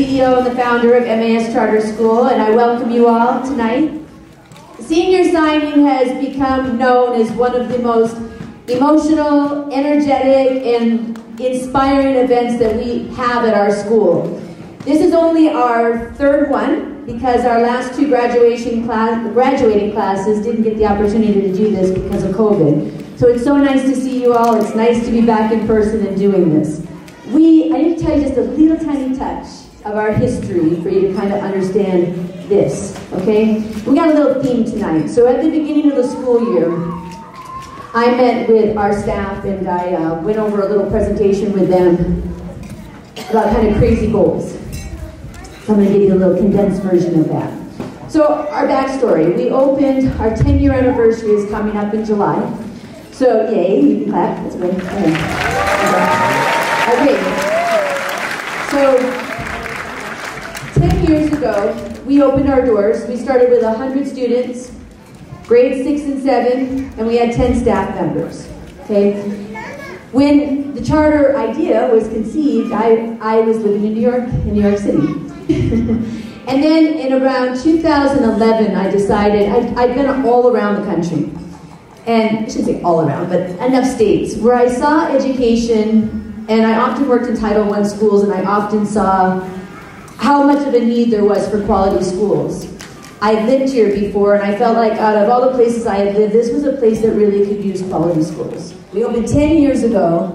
CEO and the founder of MAS Charter School, and I welcome you all tonight. Senior signing has become known as one of the most emotional, energetic, and inspiring events that we have at our school. This is only our third one because our last two graduation class, graduating classes didn't get the opportunity to do this because of COVID. So it's so nice to see you all. It's nice to be back in person and doing this. We, I need to tell you just a little tiny touch of our history for you to kind of understand this, okay? We got a little theme tonight. So at the beginning of the school year, I met with our staff and I uh, went over a little presentation with them about kind of crazy goals. So I'm going to give you a little condensed version of that. So our backstory, we opened, our 10 year anniversary is coming up in July. So yay, you can clap, that's good. Okay. So 10 years ago, we opened our doors. We started with 100 students, grades 6 and 7, and we had 10 staff members. Okay? When the charter idea was conceived, I, I was living in New York, in New York City. and then in around 2011, I decided, I'd, I'd been all around the country, and I shouldn't say all around, but enough states, where I saw education, and I often worked in Title I schools, and I often saw how much of a need there was for quality schools. I lived here before, and I felt like out of all the places I had lived, this was a place that really could use quality schools. We opened 10 years ago,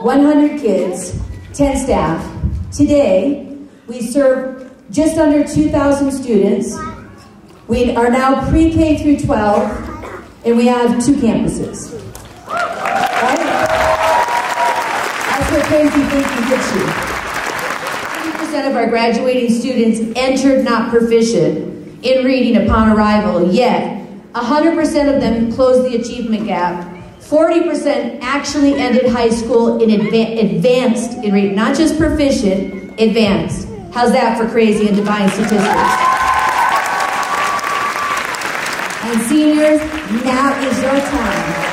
100 kids, 10 staff. Today, we serve just under 2,000 students. We are now pre-K through 12, and we have two campuses. Right? That's what crazy thinking gets you. 50% of our graduating students entered not proficient in reading upon arrival, yet 100% of them closed the achievement gap 40% actually ended high school in adva advanced in reading, not just proficient, advanced. How's that for crazy and divine statistics? And seniors, now is your time.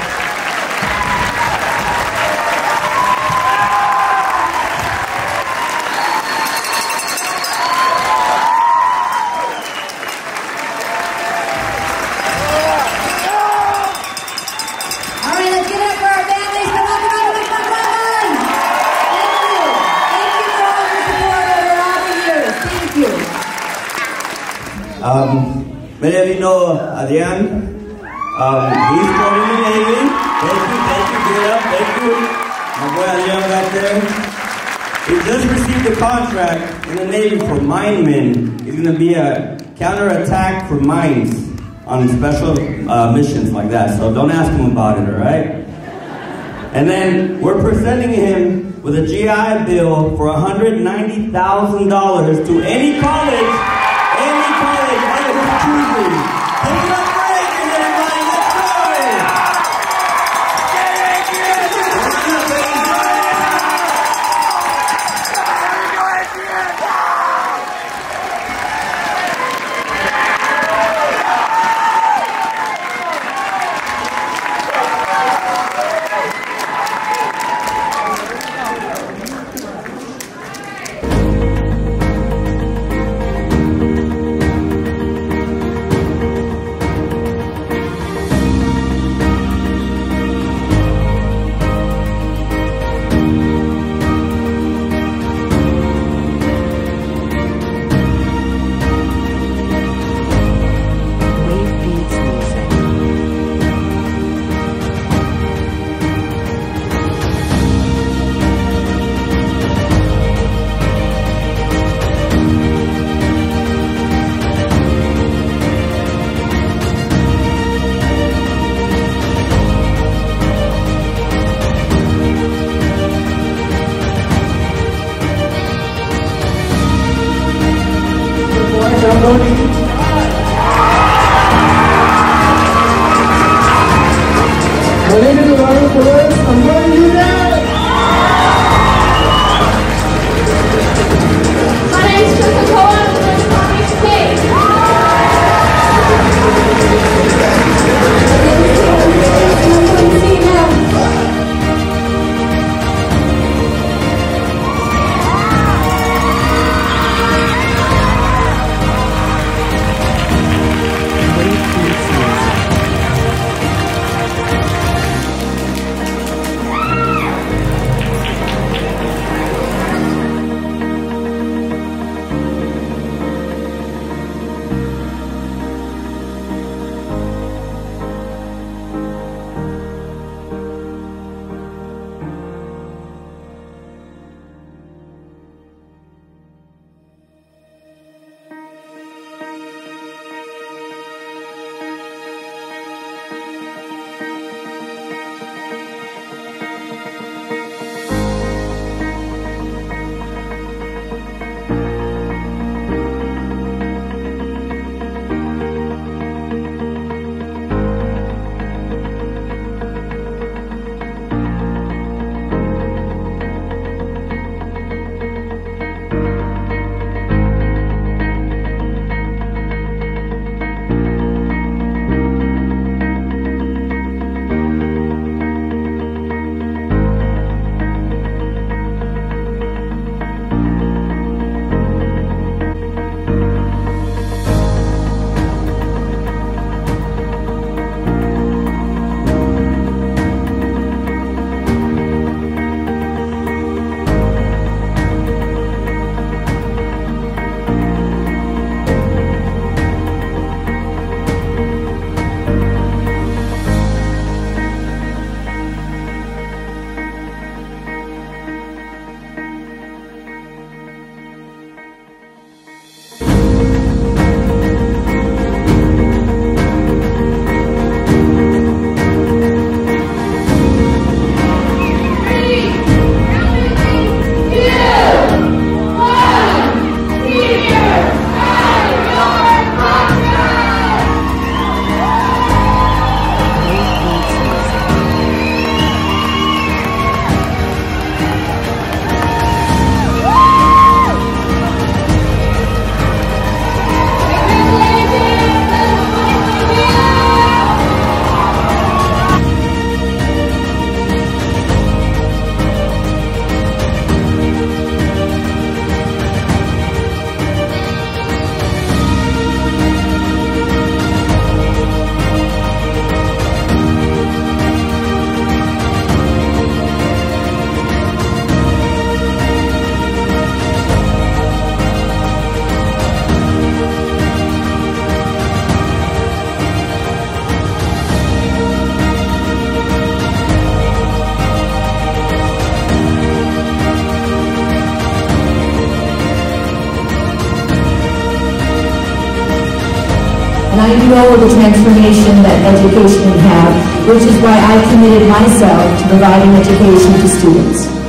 Um, many of you know Adrian. Um, he's in the Navy. Thank you, thank you, give it up, thank you. My boy Adrian back there. He just received a contract in the Navy for Mineman. He's going to be a counterattack for mines on special uh, missions like that. So don't ask him about it, all right? And then we're presenting him with a GI Bill for $190,000 to any college morning and I know the transformation that education can have, which is why I committed myself to providing education to students.